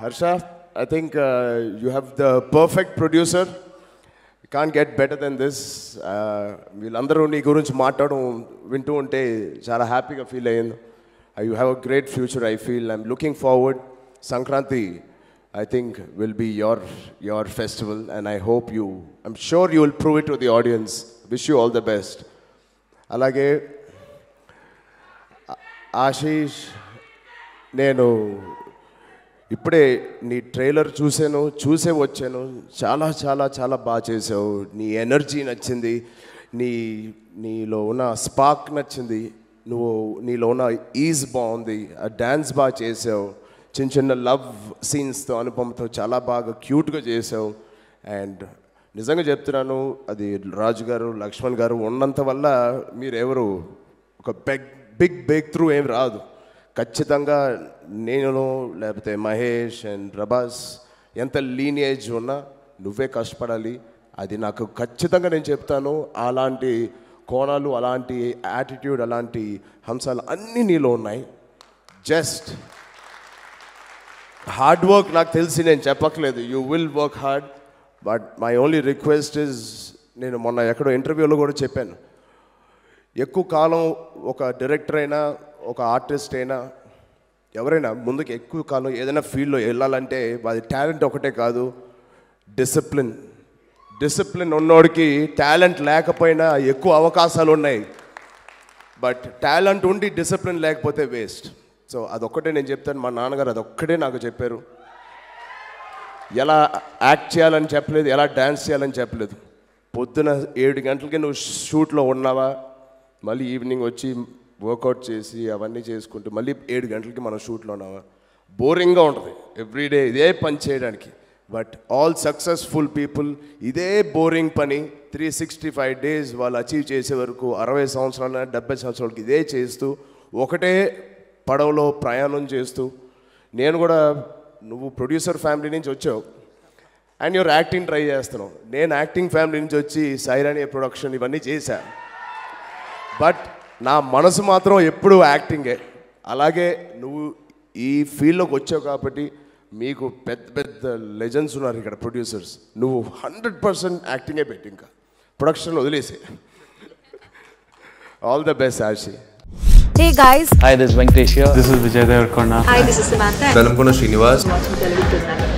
Harsha, I think uh, you have the perfect producer. You can't get better than this. Uh, వీళ్ళందరూ నీ గురించి మాట్లాడడం వింటూ ఉంటే చాలా హ్యాపీగా ఫీల్ అయ్యింది you have a great future I feel I'm looking forward Sankranti I think will be your your festival and I hope you I'm sure you will prove it to the audience wish you all the best అలాగే ఆశీష్ నేను ఇప్పుడే నీ trailer చూసాను చూసే వచ్చాను. చాలా చాలా చాలా బాగా చేసావు నీ ఎనర్జీ నచ్చింది. నీ నీలో ఉన్న స్పార్క్ నచ్చింది. నువ్వు నీలో ఉన్న ఈజ్ బాగుంది. ఆ డ్యాన్స్ బాగా చేసావు చిన్న చిన్న లవ్ సీన్స్తో అనుపమతో చాలా బాగా క్యూట్గా చేసావు అండ్ నిజంగా చెప్తున్నాను అది రాజు గారు లక్ష్మణ్ గారు ఉన్నంత వల్ల మీరెవరు? ఒక బిగ్ బిగ్ బ్రేక్ త్రూ ఏం రాదు. ఖచ్చితంగా నేను లేకపోతే మహేష్ అండ్ ప్రభాస్ ఎంత లీనియేజ్ ఉన్నా నువ్వే కష్టపడాలి. అది నాకు ఖచ్చితంగా నేను చెప్తాను. అలాంటి కోణాలు అలాంటి యాటిట్యూడ్ అలాంటి హంసాలు అన్నీ నీలో ఉన్నాయి. జస్ట్ హార్డ్ వర్క్ నాకు తెలిసి నేను చెప్పట్లేదు. You will work hard but my only request is నేను మొన్న ఎక్కడో ఇంటర్వ్యూలో కూడా చెప్పాను. ఎక్కువ కాలం ఒక డైరెక్టర్ అయినా ఒక ఆర్టిస్ట్ అయినా ఎవరైనా ముందుకు ఎక్కువ కాలం ఏదైనా ఫీల్డ్లో వెళ్ళాలంటే వాది టాలెంట్ ఒకటే కాదు డిసిప్లిన్ డిసిప్లిన్ ఉన్నోడికి టాలెంట్ లేకపోయినా ఎక్కువ అవకాశాలు ఉన్నాయి. బట్ టాలెంట్ ఉండి డిసిప్లిన్ లేకపోతే వేస్ట్ సో అదొక్కటే నేను చెప్తాను. మా నాన్నగారు అదొక్కటే నాకు చెప్పారు. ఎలా యాక్ట్ చేయాలని చెప్పలేదు ఎలా డ్యాన్స్ చేయాలని చెప్పలేదు. పొద్దున ఏడు గంటలకి నువ్వు షూట్లో ఉన్నావా? మళ్ళీ ఈవినింగ్ వచ్చి వర్కౌట్ చేసి అవన్నీ చేసుకుంటూ మళ్ళీ ఏడు గంటలకి మనం షూట్లో ఉన్నాము బోరింగ్గా ఉంటుంది. ఎవ్రీడే ఇదే పని చేయడానికి. బట్ ఆల్ సక్సెస్ఫుల్ పీపుల్ ఇదే బోరింగ్ పని త్రీ సిక్స్టీ ఫైవ్ డేస్ వాళ్ళు అచీవ్ చేసే వరకు అరవై సంవత్సరాల డెబ్బై సంవత్సరాలకి ఇదే చేస్తూ ఒకటే పడవలో ప్రయాణం చేస్తూ నేను కూడా నువ్వు ప్రొడ్యూసర్ ఫ్యామిలీ నుంచి వచ్చావు. అండ్ యువర్ యాక్టింగ్ ట్రై చేస్తున్నావు. నేను యాక్టింగ్ ఫ్యామిలీ నుంచి వచ్చి సైరాణి ప్రొడక్షన్ ఇవన్నీ చేశా. బట్ నా మనసు మాత్రం ఎప్పుడూ యాక్టింగే. అలాగే నువ్వు ఈ ఫీల్డ్లోకి వచ్చావు కాబట్టి మీకు పెద్ద పెద్ద లెజెండ్స్ ఉన్నారు ఇక్కడ ప్రొడ్యూసర్స్. నువ్వు హండ్రెడ్ పర్సెంట్ యాక్టింగే పెట్టి ఇంకా. ప్రొడక్షన్ వదిలేసి. ఆల్ ద బెస్ట్ ఆశి. Hey guys, Hi, this is Venkatesh here. This is Vijay Devarkonda. hi, this is Samantha. Velankonda Srinivas